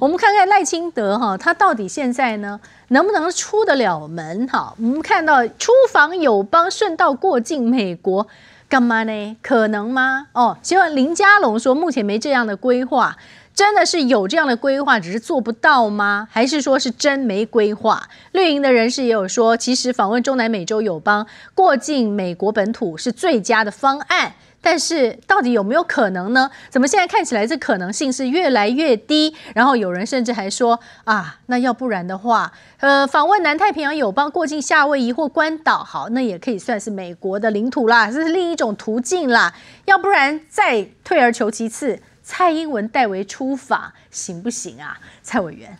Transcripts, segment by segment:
我们看看赖清德哈，他到底现在呢能不能出得了门？哈，我们看到出访友邦，顺道过境美国，干嘛呢？可能吗？哦，希望林佳龙说目前没这样的规划。真的是有这样的规划，只是做不到吗？还是说是真没规划？绿营的人士也有说，其实访问中南美洲友邦，过境美国本土是最佳的方案。但是到底有没有可能呢？怎么现在看起来这可能性是越来越低？然后有人甚至还说啊，那要不然的话，呃，访问南太平洋友邦，过境夏威夷或关岛，好，那也可以算是美国的领土啦，这是另一种途径啦。要不然再退而求其次。蔡英文代为出访行不行啊？蔡委员，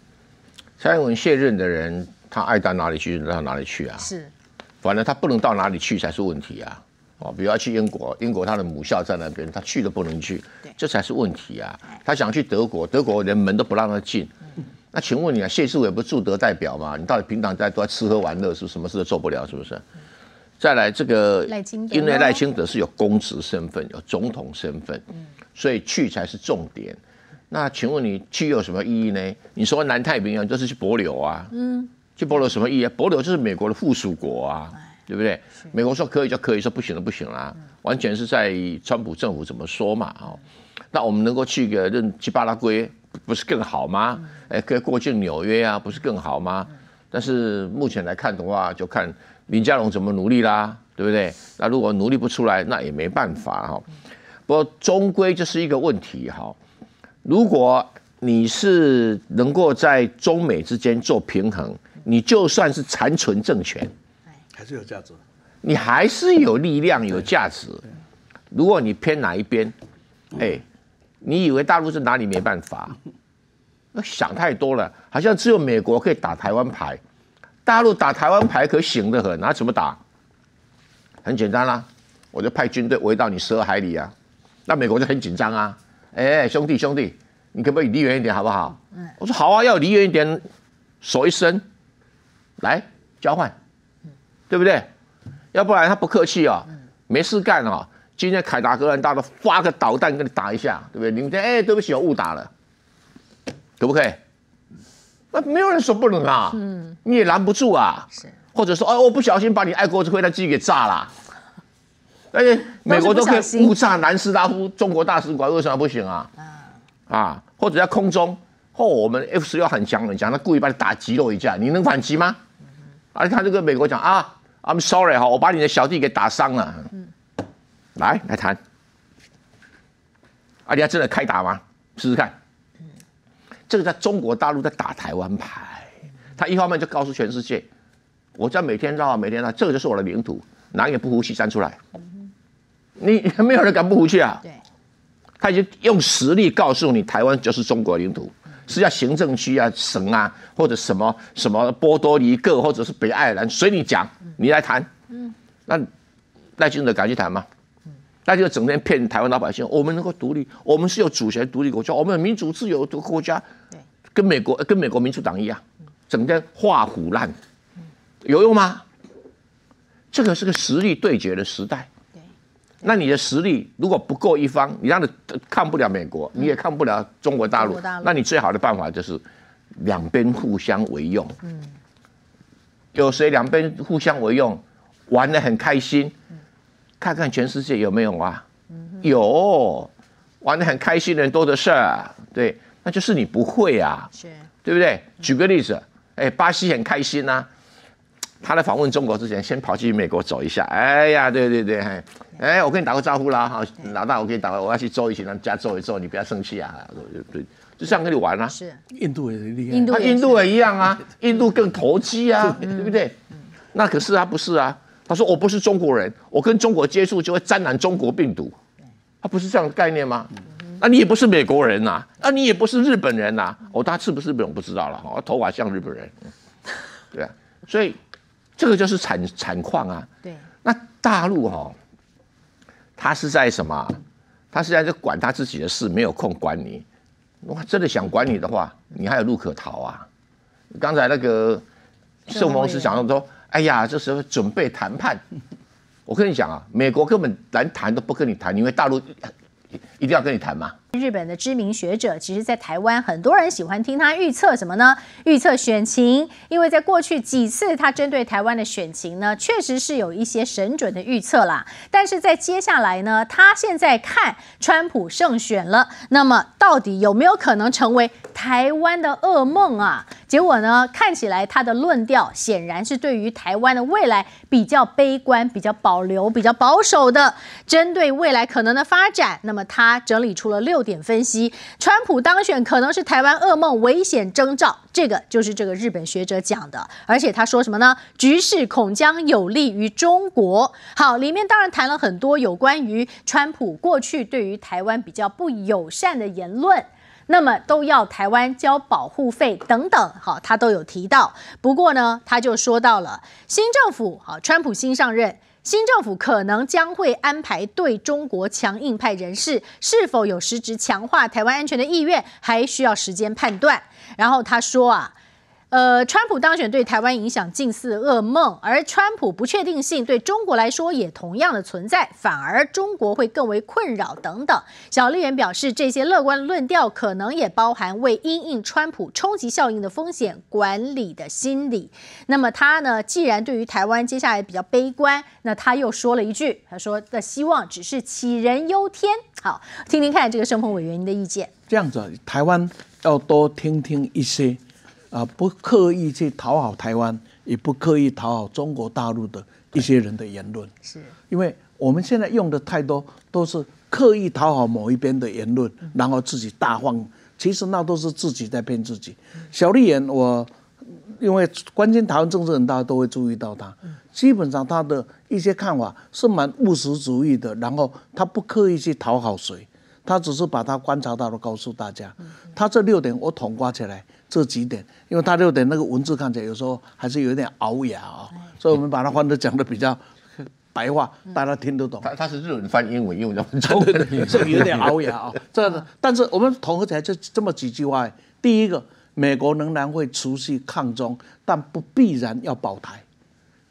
蔡英文卸任的人，他爱到哪里去就到哪里去啊。是，反正他不能到哪里去才是问题啊。哦，比如要去英国，英国他的母校在那边，他去都不能去，这才是问题啊。他想去德国，德国连门都不让他进。那请问你啊，谢世伟不是驻德代表嘛？你到底平常在都在吃喝玩乐，是什么事都做不了，是不是？再来这个，因为赖清德是有公职身份，有总统身份。所以去才是重点。那请问你去有什么意义呢？你说南太平洋就是去博流啊？嗯，去博流什么意义啊？博流就是美国的附属国啊，对不对？美国说可以就可以，说不行就不行啦，完全是在川普政府怎么说嘛？哦，那我们能够去个认去巴拉圭，不是更好吗？哎，可以过境纽约啊，不是更好吗？但是目前来看的话，就看林佳龙怎么努力啦，对不对？那如果努力不出来，那也没办法哈。不过终归就是一个问题哈，如果你是能够在中美之间做平衡，你就算是残存政权，还是有价值，你还是有力量有价值。如果你偏哪一边，哎，你以为大陆是哪里没办法？那想太多了，好像只有美国可以打台湾牌，大陆打台湾牌可行得很，那怎么打？很简单啦，我就派军队围到你十二海里啊。那美国就很紧张啊！哎，兄弟兄弟，你可不可以离远一点好不好？嗯，我说好啊，要离远一点，手一伸，来交换，对不对？要不然他不客气啊，没事干啊。今天凯达格兰大都发个导弹跟你打一下，对不对？明天哎，对不起，我误打了，可不可以？那没有人说不能啊，嗯，你也拦不住啊。是，或者说，哦，我不小心把你爱国者飞弹机给炸了。而且美国都可以误炸南斯拉夫中国大使馆，为什么不行啊？啊，或者在空中，或我们 F 十六很强很强，他故意把你打击落一架，你能反击吗？而且他这个美国讲啊，I'm sorry 哈，我把你的小弟给打伤了。来来谈，啊，你要真的开打吗？试试看。这个在中国大陆在打台湾牌，他一方面就告诉全世界，我在每天绕，每天绕，这个就是我的领土，哪也不服气，站出来。你 没有人敢不服气啊？对，他已经用实力告诉你，台湾就是中国领土，是要行政区啊、省啊，或者什么什么波多黎各，或者是北爱尔兰，随你讲，你来谈。嗯，那赖清德敢去谈吗？嗯，那就整天骗台湾老百姓，我们能够独立，我们是有主权独立国家，我们民主自由的国家，对，跟美国跟美国民主党一样，整天画虎烂，有用吗？这个是个实力对决的时代。那你的实力如果不够一方，你让他看不了美国，你也看不了中国大陆，那你最好的办法就是两边互相为用。嗯，有谁两边互相为用，玩的很开心？看看全世界有没有啊？有，玩的很开心的人多的是。对，那就是你不会啊，对不对？举个例子，哎，巴西很开心呐。他在访问中国之前，先跑去美国走一下。哎呀，对对对，哎，哎，我跟你打个招呼啦，哈，老大，我跟你打，我要去坐一趟，家坐一坐，你不要生气啊，对，就这样跟你玩啊。是，印度也厉害，印度印度也一样啊，印度更投机啊，对不对？那可是他，不是啊，他说我不是中国人，我跟中国接触就会沾染中国病毒，他不是这样的概念吗？那你也不是美国人呐，那你也不是日本人呐，哦，他是不是日本人不知道了哈，头发像日本人，对啊，所以。这个就是产产矿啊，对。那大陆哈，他是在什么？他是在这管他自己的事，没有空管你。哇，真的想管你的话，你还有路可逃啊！刚才那个宋峰是讲说，哎呀，这时候准备谈判。我跟你讲啊，美国根本连谈都不跟你谈，因为大陆一定要跟你谈吗？日本的知名学者，其实，在台湾很多人喜欢听他预测什么呢？预测选情，因为在过去几次他针对台湾的选情呢，确实是有一些神准的预测啦。但是在接下来呢，他现在看川普胜选了，那么到底有没有可能成为台湾的噩梦啊？结果呢，看起来他的论调显然是对于台湾的未来比较悲观、比较保留、比较保守的。针对未来可能的发展，那么他整理出了六六。点分析，川普当选可能是台湾噩梦危险征兆，这个就是这个日本学者讲的。而且他说什么呢？局势恐将有利于中国。好，里面当然谈了很多有关于川普过去对于台湾比较不友善的言论，那么都要台湾交保护费等等，好，他都有提到。不过呢，他就说到了新政府，好，川普新上任。新政府可能将会安排对中国强硬派人士是否有实质强化台湾安全的意愿，还需要时间判断。然后他说啊。呃，川普当选对台湾影响近似噩梦，而川普不确定性对中国来说也同样的存在，反而中国会更为困扰等等。小丽媛表示，这些乐观论调可能也包含为因应川普冲击效应的风险管理的心理。那么他呢，既然对于台湾接下来比较悲观，那他又说了一句，他说的希望只是杞人忧天。好，听听看这个盛鹏委员您的意见。这样子，台湾要多听听一些。啊，不刻意去讨好台湾，也不刻意讨好中国大陆的一些人的言论，是因为我们现在用的太多都是刻意讨好某一边的言论，然后自己大放，其实那都是自己在骗自己。小丽言，我因为关心台湾政治人，大家都会注意到他，基本上他的一些看法是蛮务实主义的，然后他不刻意去讨好谁，他只是把他观察到的告诉大家。他这六点我统刮起来。这几点，因为他六点那个文字看起来有时候还是有点熬牙啊，所以我们把它换的讲的比较 白话，大家听得懂。他他是日文翻英文，英文叫中文，这个有点熬牙啊。这个，但是我们统合起来就这么几句话。第一个，美国仍然会持续抗中，但不必然要保台。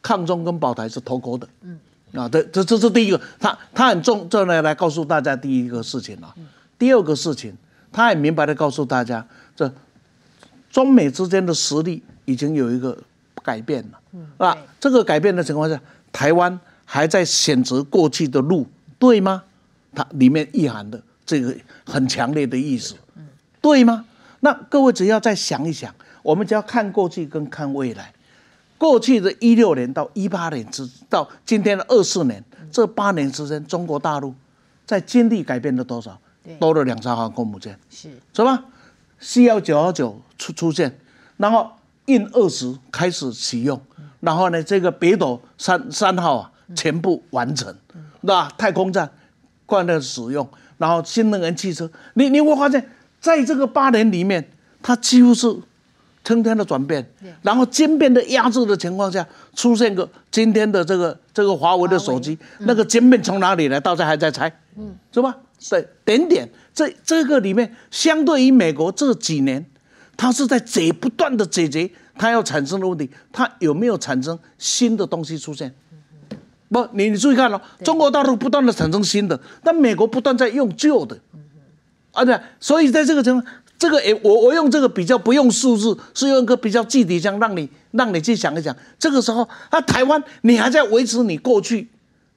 抗中跟保台是脱钩的。嗯。啊，这这这是第一个，他他很重，这来来告诉大家第一个事情啊。第二个事情，他很明白的告诉大家这。中美之间的实力已经有一个改变了，啊，这个改变的情况下，台湾还在选择过去的路，对吗？它里面意涵的这个很强烈的意思，对吗？那各位只要再想一想，我们只要看过去跟看未来，过去的一六年到一八年之到今天的二四年这八年之间，中国大陆在经历改变了多少？多了两艘航空母舰，是。是吧？C 幺九幺九出出现，然后运二十开始启用，然后呢，这个北斗三三号啊全部完成，那太空站惯的使用，然后新能源汽车，你你会发现在这个八年里面，它几乎是天天的转变，然后渐变的压制的情况下，出现个今天的这个这个华为的手机，那个渐变从哪里来？到现在还在猜，嗯，是吧？对，点点。这这个里面，相对于美国这几年，它是在解不断的解决它要产生的问题，它有没有产生新的东西出现？不，你你注意看了，中国大陆不断的产生新的，但美国不断在用旧的，啊对，所以在这个情况，这个诶，我我用这个比较不用数字，是用一个比较具体想让你让你去想一想，这个时候啊，台湾你还在维持你过去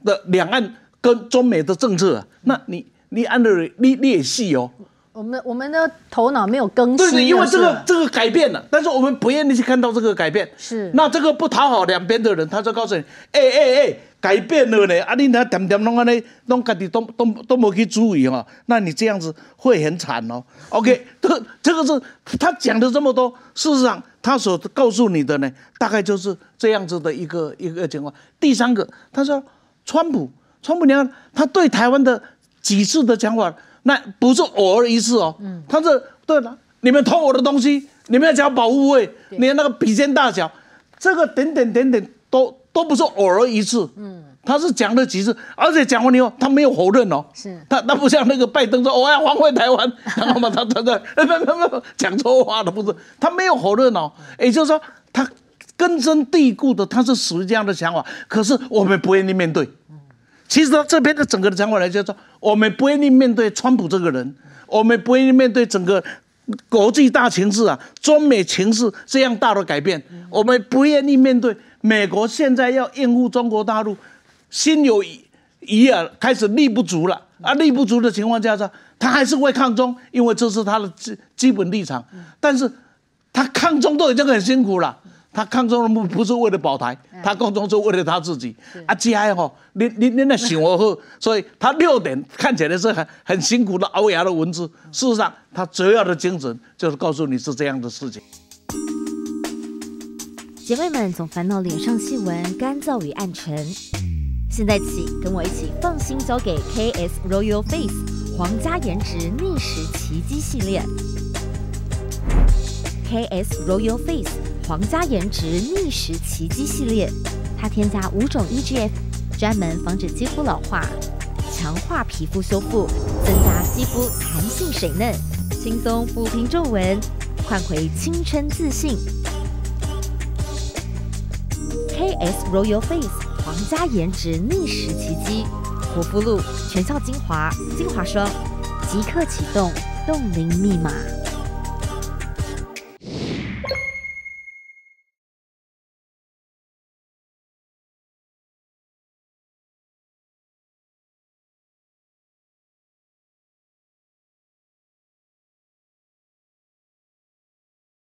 的两岸跟中美的政策，啊那你。你按的你你也细哦，我们我们的头脑没有更新，对，因为这个这个改变了，但是我们不愿意去看到这个改变，是，那这个不讨好两边的人，他就告诉你，哎哎哎，改变了呢，啊，你那点点弄安尼，弄家己都都都没去注意哈，那你这样子会很惨哦。OK，这这个是他讲的这么多，事实上他所告诉你的呢，大概就是这样子的一个一个情况。第三个，他说，川普，川普你看他对台湾的。几次的讲法，那不是偶尔一次哦。嗯，他是对了，你们偷我的东西，你们要交保护费，你那个笔尖大小，这个点点点点都都不是偶尔一次。嗯，他是讲了几次，而且讲完以后他没有否认哦。是，他他不像那个拜登说我要还回台湾，然后嘛他他他不不不讲错话了不是，他没有否认哦。也就是说，他根深蒂固的他是属于这样的想法，可是我们不愿意面对。其实这边的整个的讲法来叫做，我们不愿意面对川普这个人，我们不愿意面对整个国际大情势啊，中美情势这样大的改变，我们不愿意面对美国现在要应付中国大陆，心有疑尔，开始力不足了啊，力不足的情况下，他还是会抗中，因为这是他的基基本立场，但是他抗中都已经很辛苦了。他抗中的目不是为了保台，他抗中是为了他自己。啊，这样吼，你你你那想好，所以他六点看起来是很很辛苦的熬牙的文字，事实上他主要的精神就是告诉你是这样的事情。姐妹们总烦恼脸上细纹干燥与暗沉，现在起跟我一起放心交给 KS Royal Face 皇家颜值逆时奇迹系列，KS Royal Face。皇家颜值逆时奇迹系列，它添加五种 EGF，专门防止肌肤老化，强化皮肤修复，增加肌肤弹性水嫩，轻松抚平皱纹，换回青春自信。KS Royal Face 皇家颜值逆时奇迹，活肤露、全效精华、精华霜，即刻启动冻龄密码。